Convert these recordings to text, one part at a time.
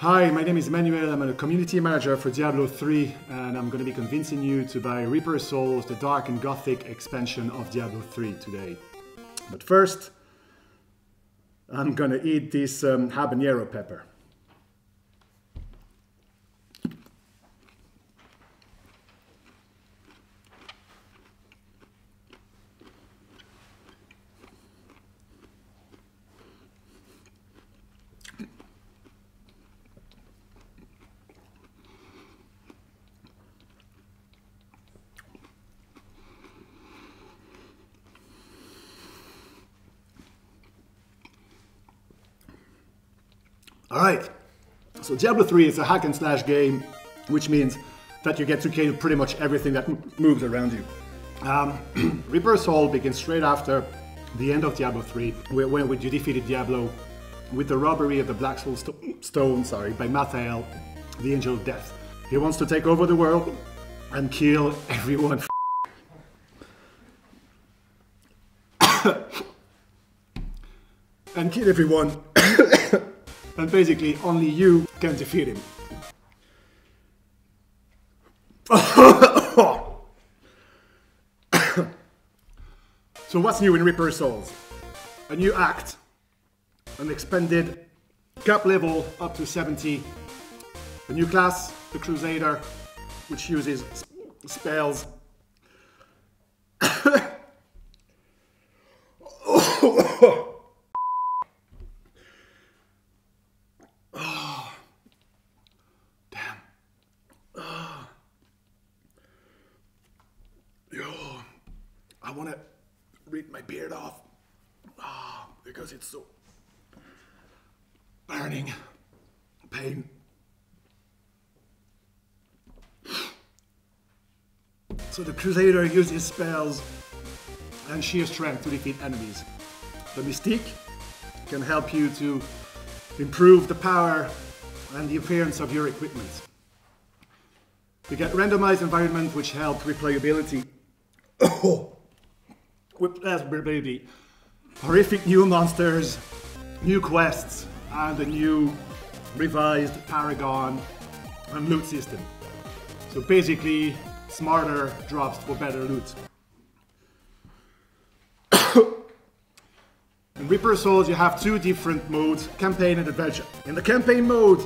Hi, my name is Emmanuel. I'm a community manager for Diablo 3, and I'm going to be convincing you to buy Reaper Souls, the dark and gothic expansion of Diablo 3 today. But first, I'm going to eat this um, habanero pepper. All right. So Diablo 3 is a hack and slash game, which means that you get to kill pretty much everything that moves around you. Um, Reaper's begins straight after the end of Diablo 3, where, when you defeated Diablo with the robbery of the Black Soul sto- Stone, sorry, by Malthael, the Angel of Death. He wants to take over the world and kill everyone. and kill everyone and basically only you can defeat him. so what's new in Reaper Souls? A new act, an expanded cap level up to 70, a new class, the Crusader, which uses s- spells. Damn. Ah. Yo, I want to rip my beard off Ah, because it's so burning pain. So the Crusader uses spells and sheer strength to defeat enemies. The Mystique can help you to improve the power and the appearance of your equipment. You get randomized environment which help replayability. Replayability. Horrific new monsters, new quests, and a new revised Paragon and loot system. So basically, smarter drops for better loot. In Reaper Souls, you have two different modes, campaign and adventure. In the campaign mode,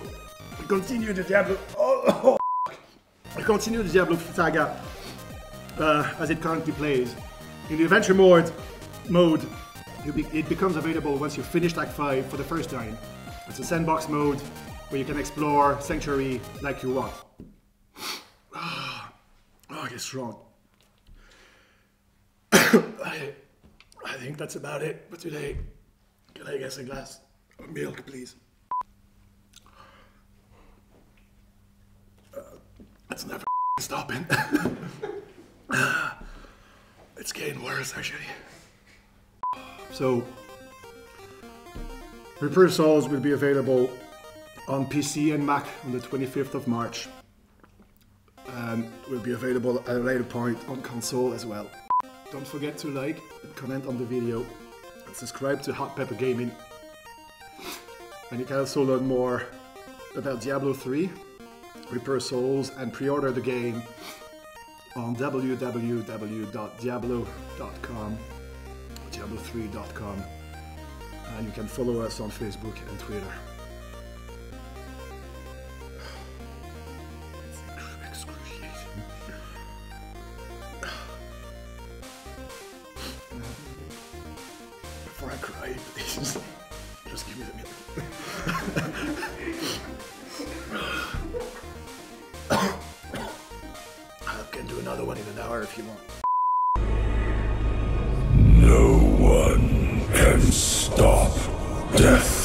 you continue the Diablo. Oh, you continue the Diablo saga uh, as it currently plays. In the adventure mode, mode, be, it becomes available once you finish Act 5 for the first time. It's a sandbox mode where you can explore Sanctuary like you want. oh, I get strong. I, I think that's about it for today. Can I get a glass of milk, please? Uh, it's never stopping. getting worse, actually. So, Reaper Souls will be available on PC and Mac on the 25th of March. And will be available at a later point on console as well. Don't forget to like and comment on the video and subscribe to Hot Pepper Gaming. And you can also learn more about Diablo 3, Reaper Souls, and pre-order the game on www.diablo.com, diablo3.com, and you can follow us on Facebook and Twitter. Another one in an hour if you want. No one can stop death.